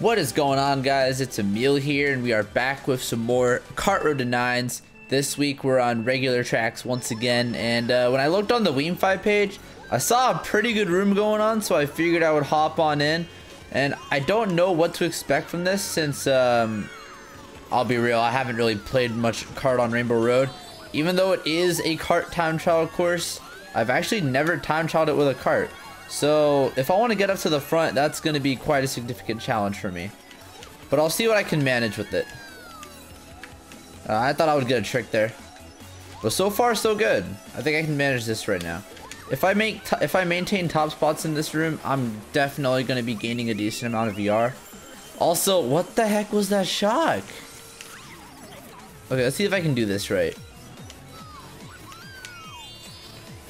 What is going on guys? It's Emil here and we are back with some more Kart Road to Nines. This week we're on regular tracks once again and uh, when I looked on the Wiimmfi page I saw a pretty good room going on so I figured I would hop on in and I don't know what to expect from this since um, I'll be real I haven't really played much kart on Rainbow Road. Even though it is a kart time trial course I've actually never time trialed it with a kart. So if I want to get up to the front, that's going to be quite a significant challenge for me. But I'll see what I can manage with it. Uh, I thought I would get a trick there. But so far, so good. I think I can manage this right now. If I make if I maintain top spots in this room, I'm definitely going to be gaining a decent amount of VR. Also, what the heck was that shock? Okay, let's see if I can do this right.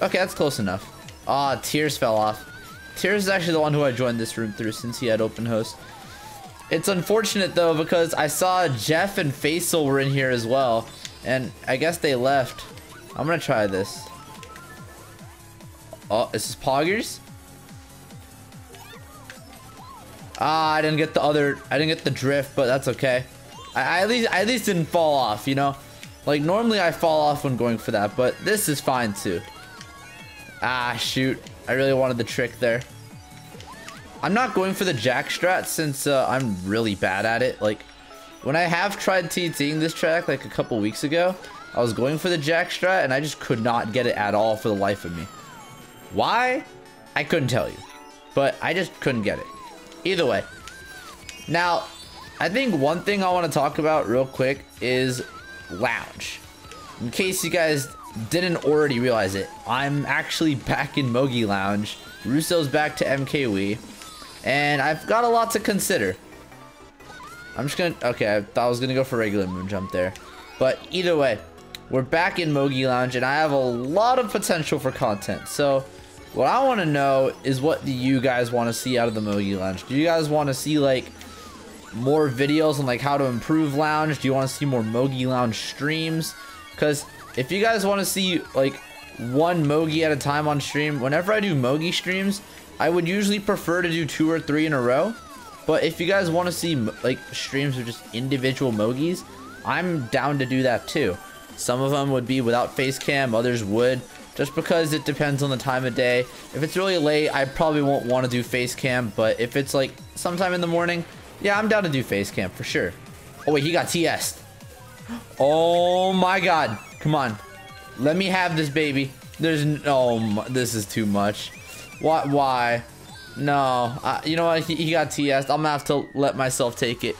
Okay, that's close enough. Ah, Tears fell off. Tears is actually the one who I joined this room through since he had open host. It's unfortunate though because I saw Jeff and Faisal were in here as well. And I guess they left. I'm gonna try this. Oh, is this is Poggers? Ah, I didn't get the other, I didn't get the drift, but that's okay. I, I at least, I at least didn't fall off, you know? Like normally I fall off when going for that, but this is fine too. Ah, shoot. I really wanted the trick there. I'm not going for the jack strat since uh, I'm really bad at it. Like, when I have tried TTing this track like a couple weeks ago, I was going for the jack strat and I just could not get it at all for the life of me. Why? I couldn't tell you. But I just couldn't get it. Either way. Now, I think one thing I want to talk about real quick is lounge. In case you guys didn't already realize it, I'm actually back in Mogi Lounge. Russo's back to MKW. And I've got a lot to consider. I'm just gonna... Okay, I thought I was gonna go for regular moon jump there. But either way, we're back in Mogi Lounge and I have a lot of potential for content. So, what I want to know is what do you guys want to see out of the Mogi Lounge? Do you guys want to see, like, more videos on, like, how to improve Lounge? Do you want to see more Mogi Lounge streams? Because if you guys want to see like one Mogi at a time on stream, whenever I do Mogi streams, I would usually prefer to do two or three in a row. But if you guys want to see like streams of just individual Mogis, I'm down to do that too. Some of them would be without face cam, others would. Just because it depends on the time of day. If it's really late, I probably won't want to do face cam. But if it's like sometime in the morning, yeah, I'm down to do face cam for sure. Oh wait, he got TS'd. Oh my god. Come on. Let me have this baby. There's no, oh, this is too much. What, why? No, you know what? He, he got TS. I'm gonna have to let myself take it.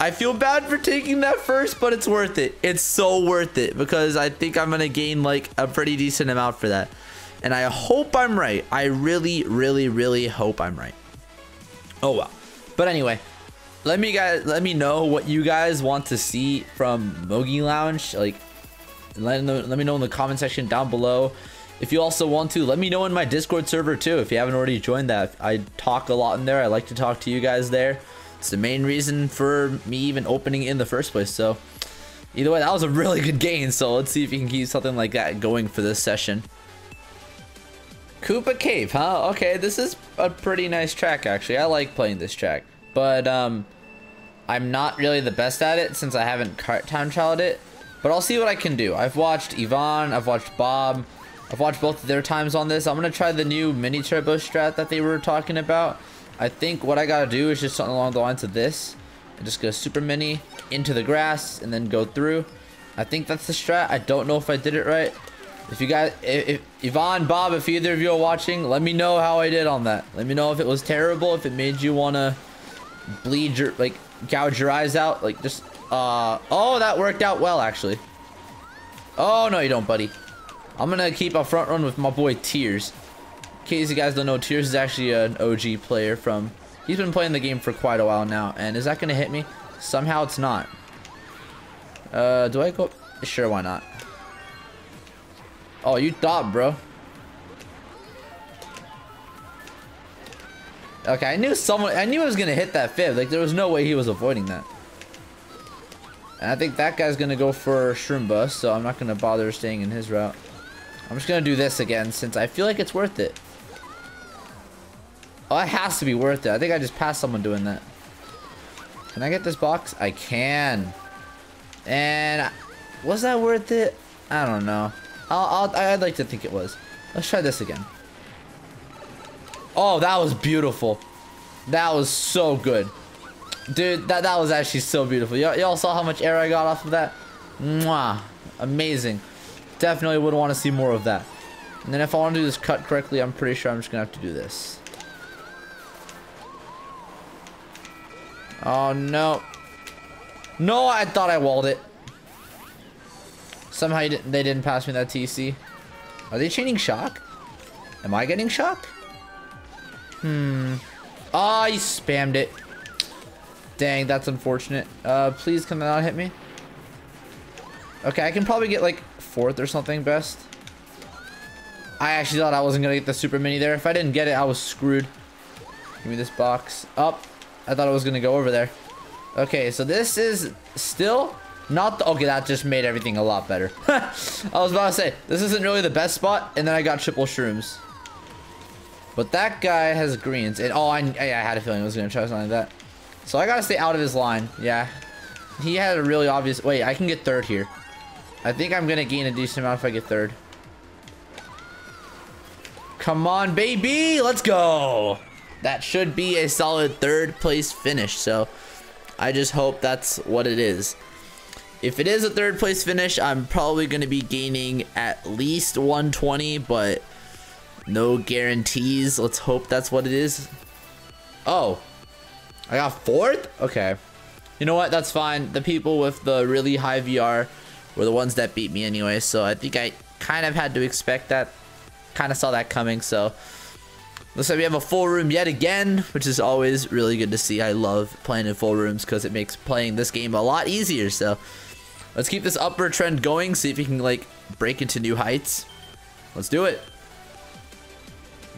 I feel bad for taking that first, but it's worth it. It's so worth it because I think I'm gonna gain like a pretty decent amount for that. And I hope I'm right. I really, really, really hope I'm right. Oh well. But anyway, let me guys let me know what you guys want to see from Mogi Lounge. Like let, let me know in the comment section down below. If you also want to, let me know in my Discord server too, if you haven't already joined that. I talk a lot in there. I like to talk to you guys there. It's the main reason for me even opening in the first place. So either way, that was a really good gain. So let's see if you can keep something like that going for this session. Koopa Cape, huh? Okay, this is a pretty nice track, actually. I like playing this track. But, um, I'm not really the best at it since I haven't cart time trialed it. But I'll see what I can do. I've watched Yvonne, I've watched Bob, I've watched both of their times on this. I'm going to try the new mini turbo strat that they were talking about. I think what I got to do is just something along the lines of this. And just go super mini into the grass and then go through. I think that's the strat. I don't know if I did it right. If you guys, if, if Yvonne, Bob, if either of you are watching, let me know how I did on that. Let me know if it was terrible, if it made you want to bleed your, like, gouge your eyes out. Like, just uh, oh, that worked out well, actually. Oh, no, you don't, buddy. I'm gonna keep a front run with my boy Tears. In case you guys don't know, Tears is actually an OG player from... He's been playing the game for quite a while now. And is that gonna hit me? Somehow it's not. Uh, do I go... Sure, why not? Oh, you thought, bro. Okay, I knew someone... I knew I was gonna hit that fib. Like, there was no way he was avoiding that. And I think that guy's to go for Shroom Bust, so I'm not to bother staying in his route. I'm just to do this again since I feel like it's worth it. Oh, it has to be worth it. I think I just passed someone doing that. Can I get this box? I can. And was that worth it? I don't know. I'll, I'll, I'd like to think it was. Let's try this again. Oh, that was beautiful. That was so good. Dude, that, that was actually so beautiful. Y'all saw how much air I got off of that? Mwah. Amazing. Definitely would want to see more of that. And then if I want to do this cut correctly, I'm pretty sure I'm just going to have to do this. Oh, no. No, I thought I walled it. Somehow didn't, they didn't pass me that TC. Are they chaining shock? Am I getting shock? Hmm. Oh, he spammed it. Dang, that's unfortunate. Uh, please come out hit me. Okay, I can probably get like fourth or something best. I actually thought I wasn't gonna get the super mini there. If I didn't get it, I was screwed. Give me this box. Up. Oh, I thought I was gonna go over there. Okay, so this is still not the, okay, that just made everything a lot better. I was about to say, this isn't really the best spot, and then I got triple shrooms. But that guy has greens, and oh, I, I had a feeling I was gonna try something like that. So I gotta stay out of his line, yeah. He had a really obvious, wait, I can get third here. I think I'm gonna gain a decent amount if I get third. Come on, baby, let's go. That should be a solid third place finish, so I just hope that's what it is. If it is a third place finish, I'm probably going to be gaining at least 120, but no guarantees. Let's hope that's what it is. Oh, I got fourth? Okay. You know what? That's fine. The people with the really high VR were the ones that beat me anyway, so I think I kind of had to expect that. Kind of saw that coming, so... Looks like we have a full room yet again, which is always really good to see. I love playing in full rooms because it makes playing this game a lot easier, so... Let's keep this upward trend going, see if we can, like, break into new heights. Let's do it.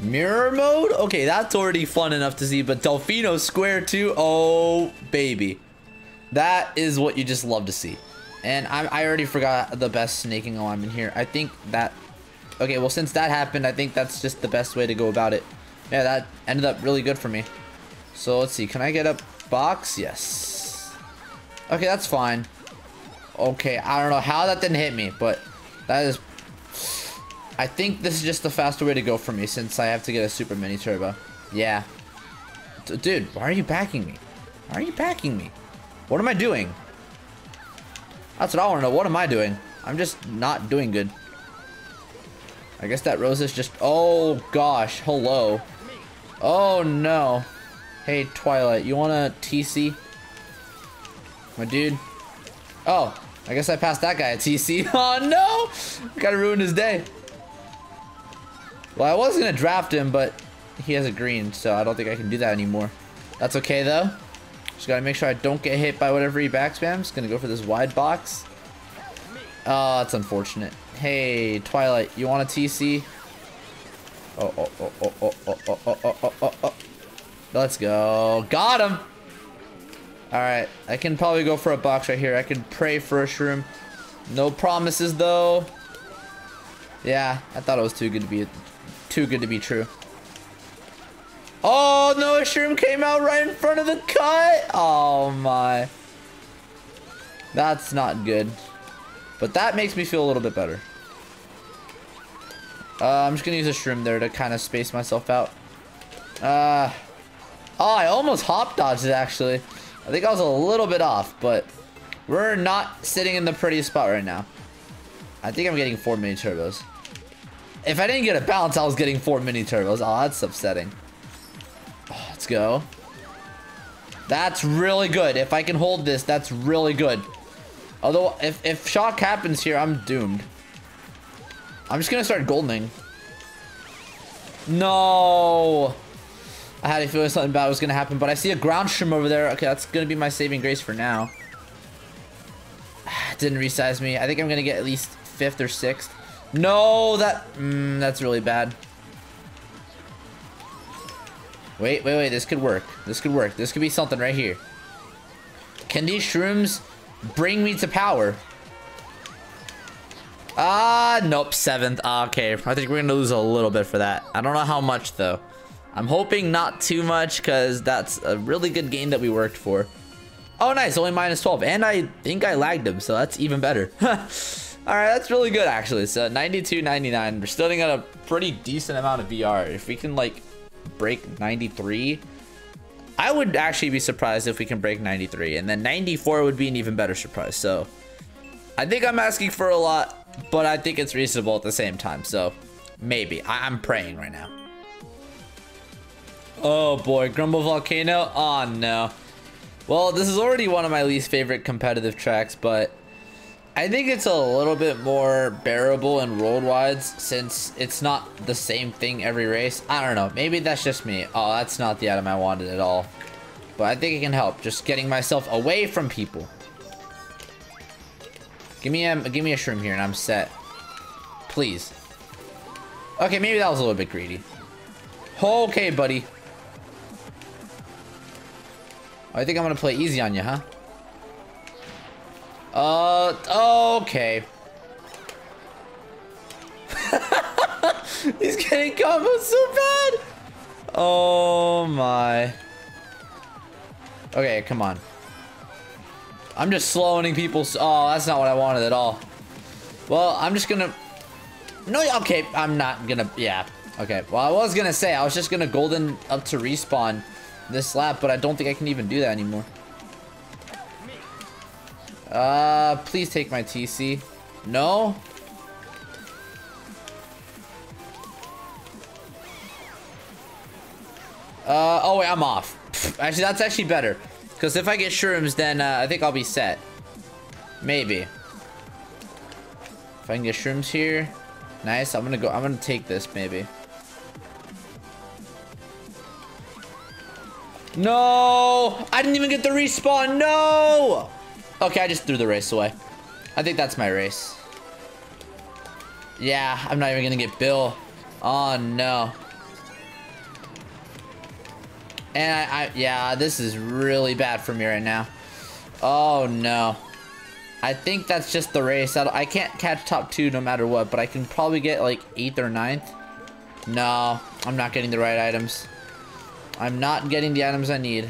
Mirror mode? Okay, that's already fun enough to see, but Delfino Square too? Oh, baby. That is what you just love to see. And I, I already forgot the best snaking alignment here. I think that... Okay, well, since that happened, I think that's just the best way to go about it. Yeah, that ended up really good for me. So, let's see. Can I get a box? Yes. Okay, that's fine. Okay, I don't know how that didn't hit me, but that is... I think this is just the faster way to go for me since I have to get a super mini turbo. Yeah. D dude, why are you backing me? Why are you backing me? What am I doing? That's what I want to know. What am I doing? I'm just not doing good. I guess that rose is just... Oh, gosh. Hello. Oh, no. Hey, Twilight, you want a TC? My dude? Oh, I guess I passed that guy a TC. Oh no! Gotta ruin his day. Well, I was gonna draft him, but he has a green, so I don't think I can do that anymore. That's okay though. Just gotta make sure I don't get hit by whatever he backspams. Gonna go for this wide box. Oh, that's unfortunate. Hey, Twilight, you want a TC? Oh, oh, oh, oh, oh, oh, oh, oh, oh, oh, oh. Let's go. Got him! Alright, I can probably go for a box right here. I can pray for a shroom. No promises though. Yeah, I thought it was too good to be too good to be true. Oh no, a shroom came out right in front of the cut. Oh my. That's not good. But that makes me feel a little bit better. Uh, I'm just gonna use a shroom there to kind of space myself out. Uh, oh, I almost hop dodged it actually. I think I was a little bit off, but we're not sitting in the prettiest spot right now. I think I'm getting four mini turbos. If I didn't get a bounce, I was getting four mini turbos. Oh, that's upsetting. Oh, let's go. That's really good. If I can hold this, that's really good. Although, if, if shock happens here, I'm doomed. I'm just going to start goldening. No. I had a feeling something bad was going to happen, but I see a ground shroom over there. Okay, that's going to be my saving grace for now. Didn't resize me. I think I'm going to get at least fifth or sixth. No, that... Mm, that's really bad. Wait, wait, wait. This could work. This could work. This could be something right here. Can these shrooms bring me to power? Ah, nope. Seventh. Ah, okay. I think we're going to lose a little bit for that. I don't know how much, though. I'm hoping not too much because that's a really good game that we worked for. Oh, nice. Only minus 12. And I think I lagged him, so that's even better. All right, that's really good, actually. So 92, 99. We're still getting a pretty decent amount of VR. If we can, like, break 93, I would actually be surprised if we can break 93. And then 94 would be an even better surprise. So I think I'm asking for a lot, but I think it's reasonable at the same time. So maybe. I I'm praying right now. Oh, boy. Grumble Volcano? Oh, no. Well, this is already one of my least favorite competitive tracks, but I think it's a little bit more bearable in wides since it's not the same thing every race. I don't know. Maybe that's just me. Oh, that's not the item I wanted at all. But I think it can help. Just getting myself away from people. Give me a give me a shroom here and I'm set. Please. Okay, maybe that was a little bit greedy. Okay, buddy. I think I'm gonna play easy on you, huh? Uh, okay. He's getting combos so bad. Oh my. Okay, come on. I'm just slowing people. Oh, that's not what I wanted at all. Well, I'm just gonna. No, okay, I'm not gonna. Yeah. Okay. Well, I was gonna say I was just gonna golden up to respawn this lap, but I don't think I can even do that anymore. Uh, please take my TC. No? Uh, oh wait, I'm off. Actually, that's actually better. Because if I get shrooms, then uh, I think I'll be set. Maybe. If I can get shrooms here. Nice, I'm gonna go, I'm gonna take this maybe. No! I didn't even get the respawn. No! Okay, I just threw the race away. I think that's my race. Yeah, I'm not even gonna get Bill. Oh, no. And I, I, yeah, this is really bad for me right now. Oh, no. I think that's just the race. I, I can't catch top two no matter what, but I can probably get like 8th or ninth. No, I'm not getting the right items. I'm not getting the items I need.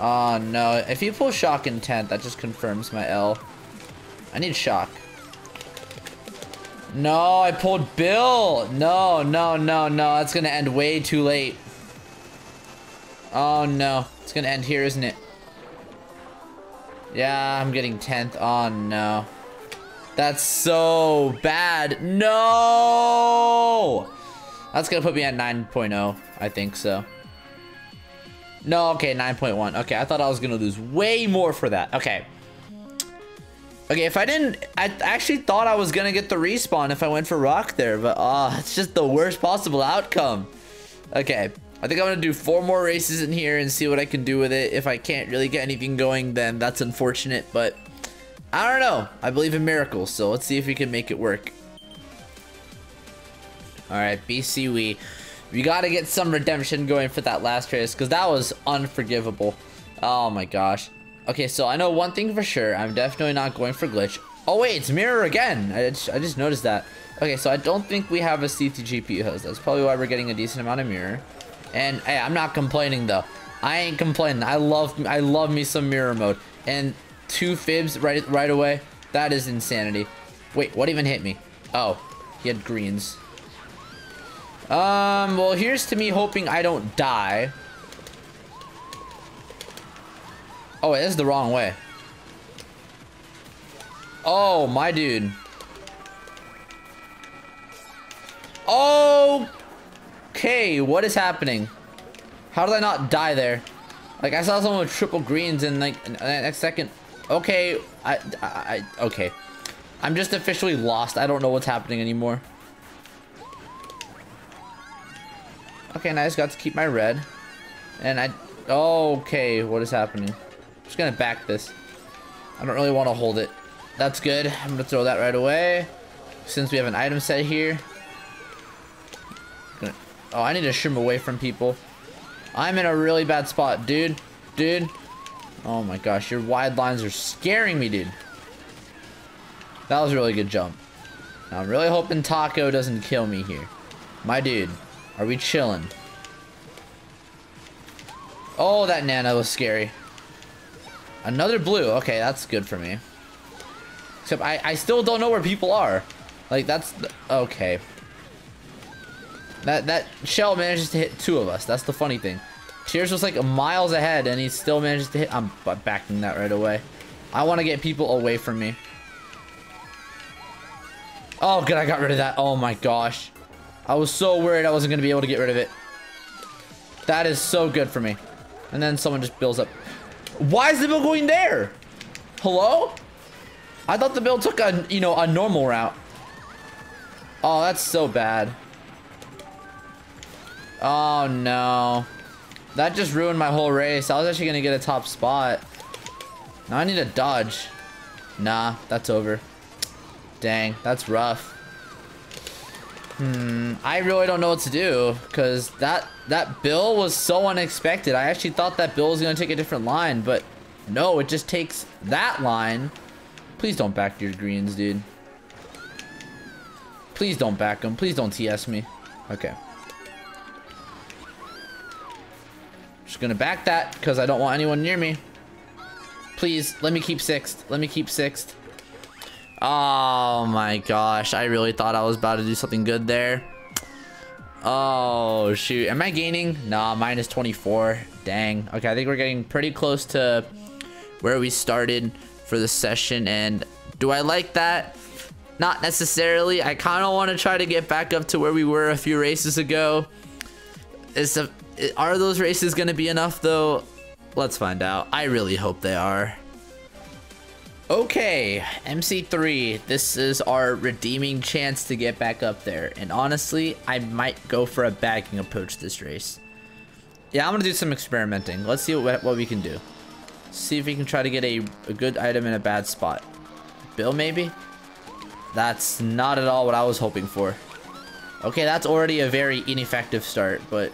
Oh no, if you pull shock intent, that just confirms my L. I need shock. No, I pulled Bill. No, no, no, no. That's gonna end way too late. Oh no, it's gonna end here, isn't it? Yeah, I'm getting 10th. Oh no. That's so bad. No! That's gonna put me at 9.0. I think so. No, okay, 9.1. Okay, I thought I was gonna lose way more for that. Okay. Okay, if I didn't... I actually thought I was gonna get the respawn if I went for rock there, but ah, oh, it's just the worst possible outcome. Okay, I think I'm gonna do four more races in here and see what I can do with it. If I can't really get anything going, then that's unfortunate, but... I don't know. I believe in miracles, so let's see if we can make it work. Alright, BC we. Gotta get some redemption going for that last race, because that was unforgivable. Oh my gosh. Okay, so I know one thing for sure. I'm definitely not going for glitch. Oh wait, it's mirror again. I just, I just noticed that. Okay, so I don't think we have a CTGPU host. That's probably why we're getting a decent amount of mirror. And hey, I'm not complaining though. I ain't complaining. I love I love me some mirror mode. And two fibs right right away. That is insanity. Wait, what even hit me? Oh, he had greens. Um, well, here's to me hoping I don't die. Oh, wait, this is the wrong way. Oh, my dude. Oh! Okay, what is happening? How did I not die there? Like, I saw someone with triple greens in, like, the next second. Okay, I, I, I, okay. I'm just officially lost. I don't know what's happening anymore. Okay, nice. Got to keep my red. And I... Okay, what is happening? I'm just gonna back this. I don't really want to hold it. That's good. I'm gonna throw that right away. Since we have an item set here. Gonna... Oh, I need to shim away from people. I'm in a really bad spot, dude. Dude. Oh my gosh, your wide lines are scaring me, dude. That was a really good jump. Now, I'm really hoping Taco doesn't kill me here. My dude. Are we chilling? Oh, that Nana was scary. Another blue. Okay, that's good for me. Except I, I still don't know where people are. Like, that's... The, okay. That, that shell manages to hit two of us. That's the funny thing. Tears was like miles ahead and he still manages to hit... I'm backing that right away. I want to get people away from me. Oh, good. I got rid of that. Oh my gosh. I was so worried I wasn't going to be able to get rid of it. That is so good for me. And then someone just builds up. Why is the bill going there? Hello? I thought the bill took a, you know, a normal route. Oh, that's so bad. Oh, no. That just ruined my whole race. I was actually going to get a top spot. Now I need a dodge. Nah, that's over. Dang, that's rough. Hmm, I really don't know what to do because that that bill was so unexpected. I actually thought that bill was gonna take a different line, but no, it just takes that line. Please don't back your greens, dude. Please don't back them. Please don't TS me. Okay. Just gonna back that because I don't want anyone near me. Please, let me keep sixth. Let me keep sixth. Oh my gosh. I really thought I was about to do something good there. Oh, shoot. Am I gaining? Nah, minus 24. Dang. Okay, I think we're getting pretty close to where we started for the session. And do I like that? Not necessarily. I kind of want to try to get back up to where we were a few races ago. Is a, are those races going to be enough, though? Let's find out. I really hope they are. Okay, MC3, this is our redeeming chance to get back up there. And honestly, I might go for a bagging approach this race. Yeah, I'm gonna do some experimenting. Let's see what, what we can do. See if we can try to get a, a good item in a bad spot. Bill, maybe? That's not at all what I was hoping for. Okay, that's already a very ineffective start, but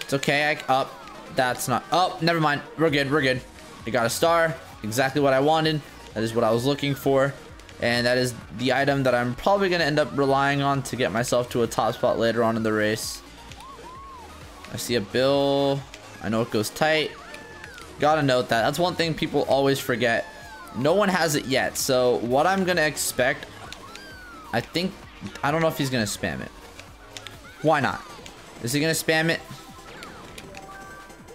it's okay. I, up. That's not. Oh, never mind. We're good. We're good. We got a star. Exactly what I wanted. That is what I was looking for. And that is the item that I'm probably going to end up relying on to get myself to a top spot later on in the race. I see a bill. I know it goes tight. Gotta note that. That's one thing people always forget. No one has it yet. So what I'm going to expect, I think, I don't know if he's going to spam it. Why not? Is he going to spam it?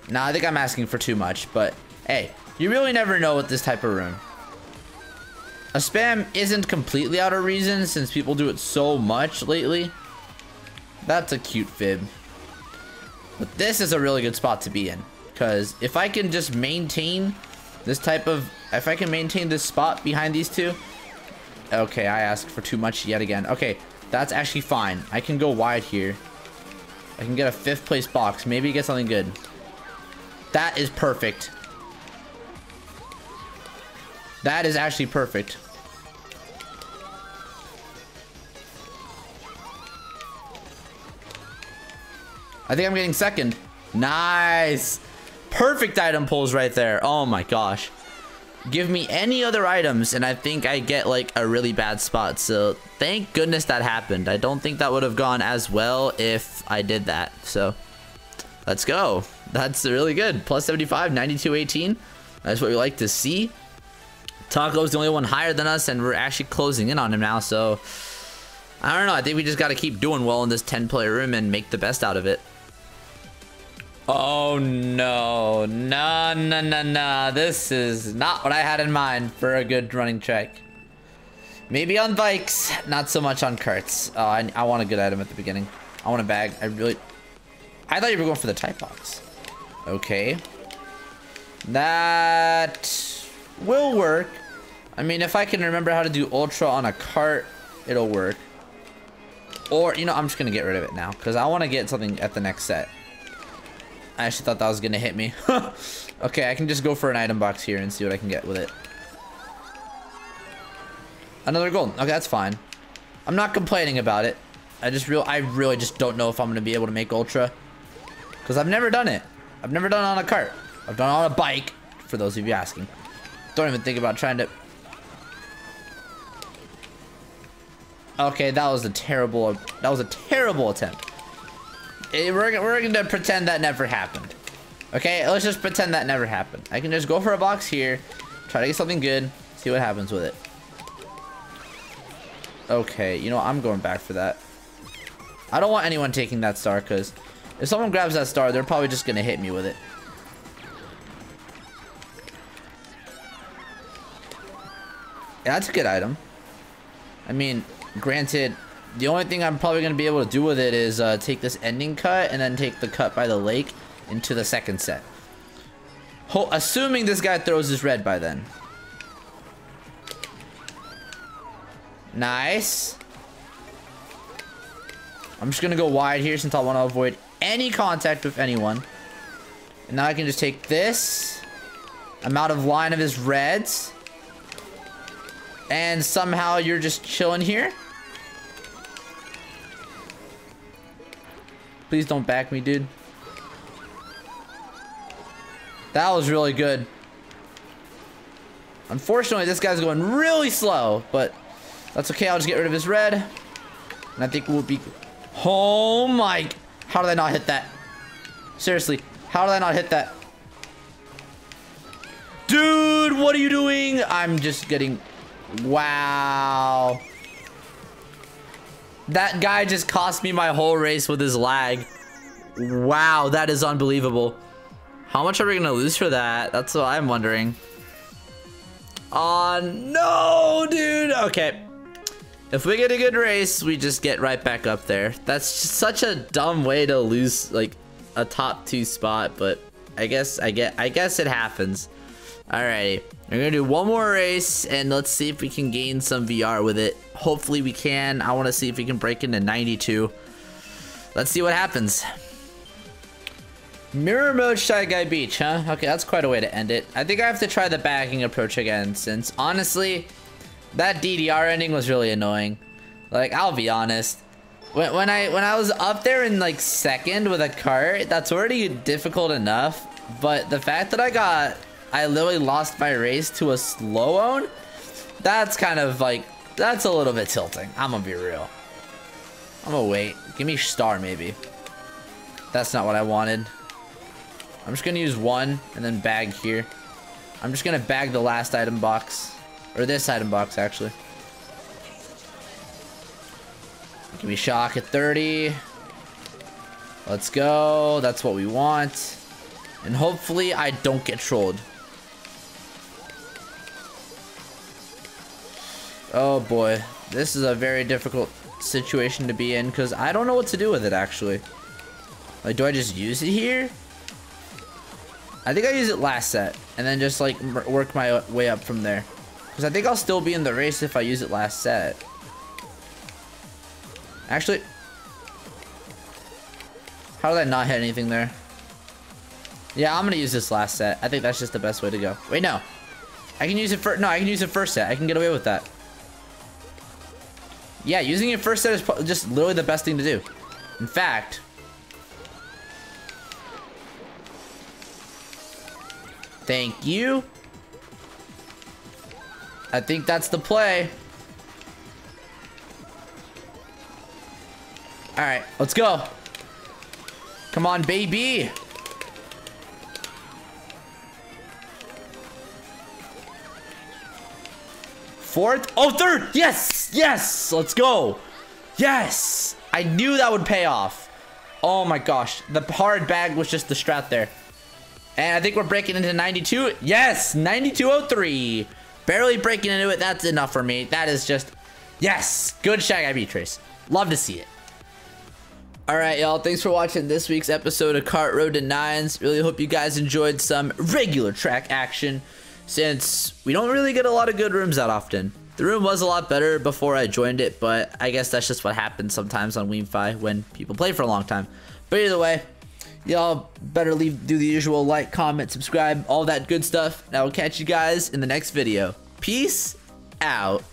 Nah, I think I'm asking for too much. But hey, you really never know with this type of room. A spam isn't completely out of reason since people do it so much lately. That's a cute fib. But this is a really good spot to be in. Because if I can just maintain this type of... If I can maintain this spot behind these two... Okay, I asked for too much yet again. Okay, that's actually fine. I can go wide here. I can get a fifth place box. Maybe get something good. That is perfect. That is actually perfect. I think I'm getting second. Nice. Perfect item pulls right there. Oh my gosh. Give me any other items and I think I get like a really bad spot. So thank goodness that happened. I don't think that would have gone as well if I did that. So let's go. That's really good. Plus 75, 92, 18. That's what we like to see. Taco's the only one higher than us and we're actually closing in on him now. So I don't know. I think we just got to keep doing well in this 10 player room and make the best out of it. Oh no, no, no, no, no. This is not what I had in mind for a good running track. Maybe on bikes, not so much on carts. Oh, I, I want a good item at the beginning. I want a bag. I really... I thought you were going for the type box. Okay. That will work. I mean, if I can remember how to do ultra on a cart, it'll work. Or, you know, I'm just going to get rid of it now. Because I want to get something at the next set. I actually thought that was gonna hit me. okay, I can just go for an item box here and see what I can get with it. Another gold. Okay, that's fine. I'm not complaining about it. I just real I really just don't know if I'm gonna be able to make ultra. Because I've never done it. I've never done it on a cart. I've done it on a bike, for those of you asking. Don't even think about trying to... Okay, that was a terrible... That was a terrible attempt. Eh, we're, we're to pretend that never happened. Okay, let's just pretend that never happened. I can just go for a box here, try to get something good, see what happens with it. Okay, you know, I'm going back for that. I don't want anyone taking that star, because if someone grabs that star, they're probably just going to hit me with it. Yeah, that's a good item. I mean, granted, the only thing I'm probably going to be able to do with it is uh, take this ending cut and then take the cut by the lake into the second set. Ho assuming this guy throws his red by then. Nice. I'm just going to go wide here since I want to avoid any contact with anyone. And now I can just take this. I'm out of line of his reds. And somehow you're just chilling here. Please don't back me, dude. That was really good. Unfortunately, this guy's going really slow, but that's okay. I'll just get rid of his red. And I think we'll be... Oh my... How did I not hit that? Seriously, how did I not hit that? Dude, what are you doing? I'm just getting... Wow. That guy just cost me my whole race with his lag. Wow, that is unbelievable. How much are we gonna lose for that? That's what I'm wondering. Oh, no, dude. Okay. If we get a good race, we just get right back up there. That's such a dumb way to lose, like, a top two spot, but I guess I get I guess it happens. Alrighty. We're gonna do one more race and let's see if we can gain some VR with it. Hopefully we can. I wanna see if we can break into 92. Let's see what happens. Mirror mode Shy Guy Beach, huh? Okay, that's quite a way to end it. I think I have to try the bagging approach again since honestly, that DDR ending was really annoying. Like, I'll be honest. When, when I when I was up there in like second with a cart, that's already difficult enough. But the fact that I got I literally lost my race to a slow own. That's kind of like, that's a little bit tilting. I'm gonna be real. I'm gonna wait. Give me star maybe. That's not what I wanted. I'm just gonna use one and then bag here. I'm just gonna bag the last item box. Or this item box actually. Give me shock at 30. Let's go. That's what we want. And hopefully I don't get trolled. Oh boy, this is a very difficult situation to be in because I don't know what to do with it actually. Like, do I just use it here? I think I use it last set and then just like work my way up from there. Because I think I'll still be in the race if I use it last set. Actually, how did I not hit anything there? Yeah, I'm gonna use this last set. I think that's just the best way to go. Wait, no. I can use it for no, I can use it first set. I can get away with that. Yeah, using it first set is just literally the best thing to do. In fact, thank you. I think that's the play. All right, let's go. Come on, baby. Fourth? Oh, third! Yes! Yes! Let's go! Yes! I knew that would pay off. Oh my gosh. The hard bag was just the strat there. And I think we're breaking into 92. Yes! 9203. Barely breaking into it. That's enough for me. That is just... Yes! Good Shy Guy Beatrice. Love to see it. Alright, y'all. Thanks for watching this week's episode of Kart Road to Nines. Really hope you guys enjoyed some regular track action since we don't really get a lot of good rooms that often. The room was a lot better before I joined it, but I guess that's just what happens sometimes on Wiimmfi when people play for a long time. But either way, y'all better leave do the usual like, comment, subscribe, all that good stuff. And I will catch you guys in the next video. Peace out.